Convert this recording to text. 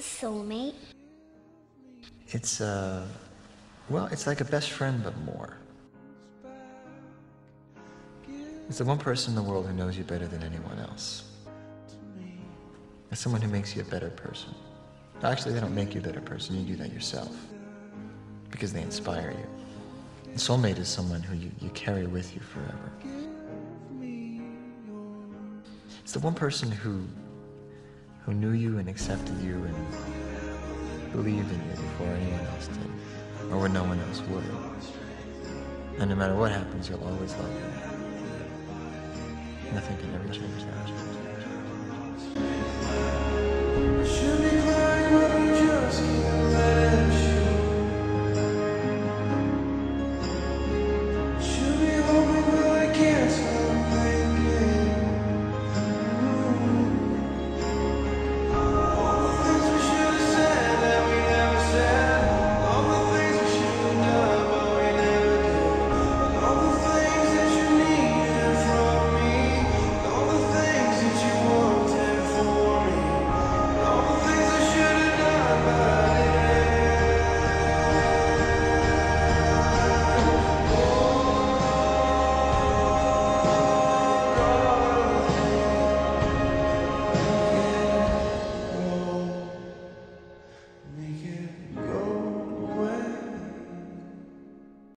a soulmate? It's, uh, well, it's like a best friend, but more. It's the one person in the world who knows you better than anyone else. It's someone who makes you a better person. Actually, they don't make you a better person, you do that yourself. Because they inspire you. A soulmate is someone who you, you carry with you forever. It's the one person who who knew you and accepted you and believed in you before anyone else did, or when no one else would. And no matter what happens, you'll always love them. Nothing can ever change that.